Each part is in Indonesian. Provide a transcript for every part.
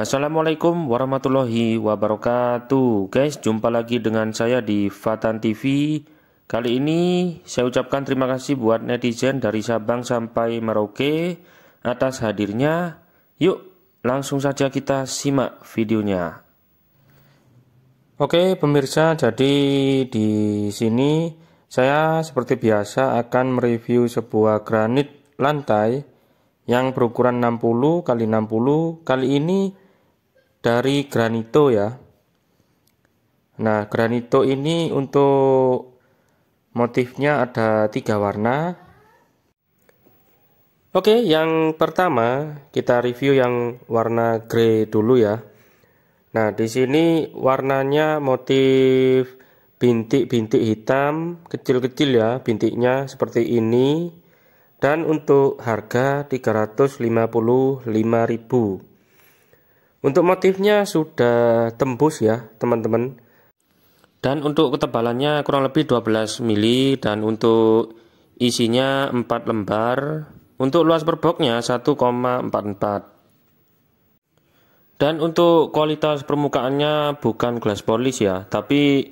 Assalamualaikum warahmatullahi wabarakatuh. Guys, jumpa lagi dengan saya di Fatan TV Kali ini saya ucapkan terima kasih buat netizen dari Sabang sampai Merauke Atas hadirnya. Yuk, langsung saja kita simak videonya. Oke pemirsa, jadi di sini saya seperti biasa akan mereview sebuah granit lantai yang berukuran 60 kali 60 kali ini dari granito ya. Nah, granito ini untuk motifnya ada tiga warna. Oke, yang pertama kita review yang warna grey dulu ya. Nah, di sini warnanya motif bintik-bintik hitam kecil-kecil ya, bintiknya seperti ini. Dan untuk harga 355.000. Untuk motifnya sudah tembus ya teman-teman. Dan untuk ketebalannya kurang lebih 12 mili dan untuk isinya 4 lembar. Untuk luas per boxnya 1,44. Dan untuk kualitas permukaannya bukan glass polish ya, tapi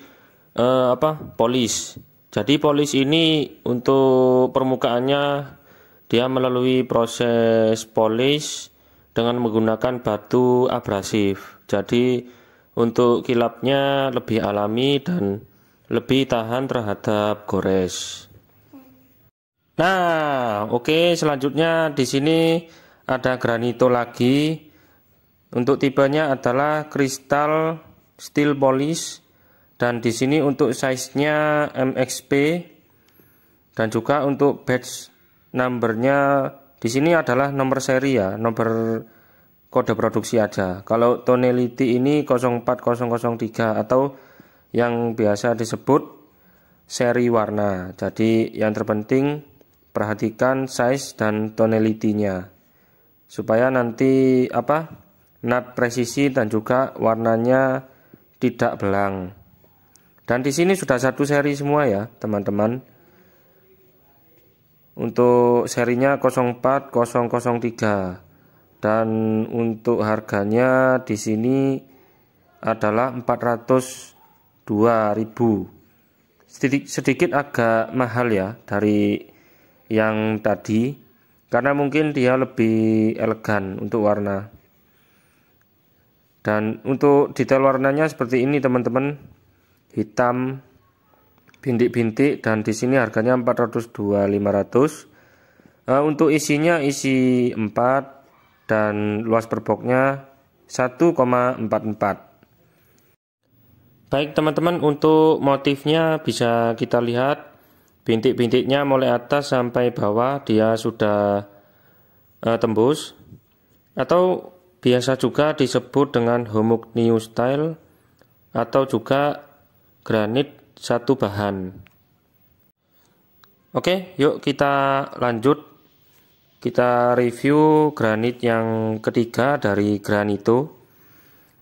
eh, apa? Polish. Jadi polish ini untuk permukaannya dia melalui proses polish dengan menggunakan batu abrasif. Jadi untuk kilapnya lebih alami dan lebih tahan terhadap gores. Nah, oke okay, selanjutnya di sini ada granito lagi. Untuk tipenya adalah kristal steel polish dan di sini untuk size-nya MXP dan juga untuk batch numbernya di sini adalah nomor seri ya, nomor kode produksi aja. Kalau tonality ini 04003 atau yang biasa disebut seri warna. Jadi yang terpenting perhatikan size dan tonality-nya. Supaya nanti apa? Nut presisi dan juga warnanya tidak belang. Dan di sini sudah satu seri semua ya, teman-teman. Untuk serinya 04003 dan untuk harganya di sini adalah 402.000. Sedikit, sedikit agak mahal ya dari yang tadi karena mungkin dia lebih elegan untuk warna. Dan untuk detail warnanya seperti ini teman-teman. Hitam bintik-bintik dan di sini harganya 402.500 uh, untuk isinya isi 4 dan luas per boxnya 1,44 baik teman-teman untuk motifnya bisa kita lihat. Bintik-bintiknya mulai atas sampai bawah dia sudah uh, tembus. Atau biasa juga disebut dengan homogeneous style atau juga granit satu bahan. Oke, yuk kita lanjut. Kita review granit yang ketiga dari granito.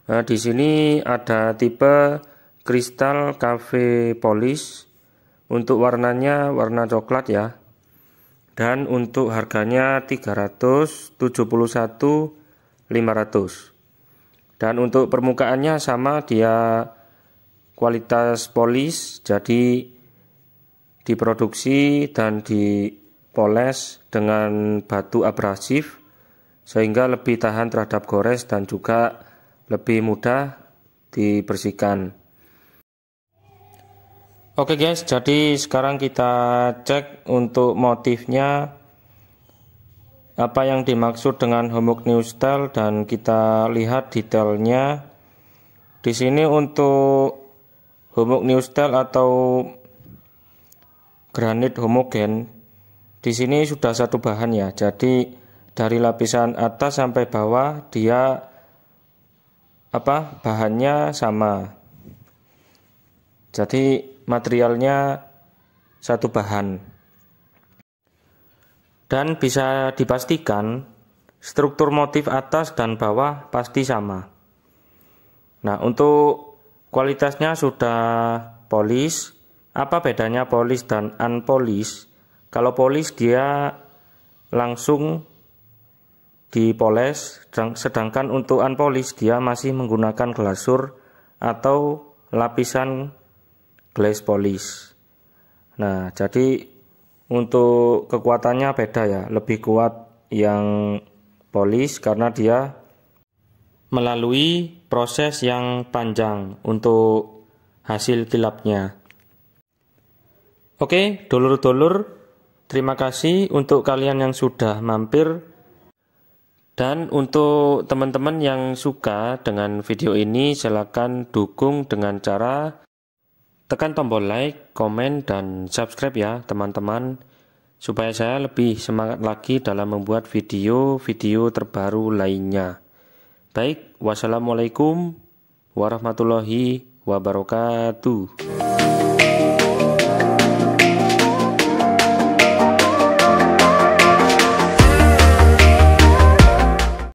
Nah, di sini ada tipe kristal cafe polish. Untuk warnanya warna coklat ya. Dan untuk harganya 371.500. Dan untuk permukaannya sama dia kualitas polis jadi diproduksi dan dipoles dengan batu abrasif sehingga lebih tahan terhadap gores dan juga lebih mudah dibersihkan. Oke guys, jadi sekarang kita cek untuk motifnya apa yang dimaksud dengan homogeneous style dan kita lihat detailnya. Di sini untuk style atau granit homogen di sini sudah satu bahan ya. Jadi dari lapisan atas sampai bawah dia apa bahannya sama. Jadi materialnya satu bahan. Dan bisa dipastikan struktur motif atas dan bawah pasti sama. Nah, untuk Kualitasnya sudah polis. Apa bedanya polis dan unpolis? Kalau polis dia langsung dipoles, sedangkan untuk unpolis dia masih menggunakan glasur atau lapisan glass polish. Nah, jadi untuk kekuatannya beda ya, lebih kuat yang polis karena dia melalui proses yang panjang untuk hasil kilapnya. Oke, dulur-dulur, terima kasih untuk kalian yang sudah mampir dan untuk teman-teman yang suka dengan video ini, silakan dukung dengan cara tekan tombol like, komen, dan subscribe ya teman-teman. Supaya saya lebih semangat lagi dalam membuat video-video terbaru lainnya. Baik, wassalamualaikum warahmatullahi wabarakatuh.